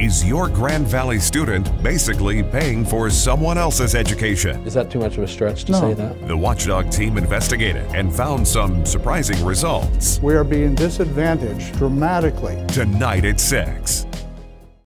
Is your Grand Valley student basically paying for someone else's education? Is that too much of a stretch to No. say that? The Watchdog team investigated and found some surprising results. We are being disadvantaged dramatically. Tonight at 6.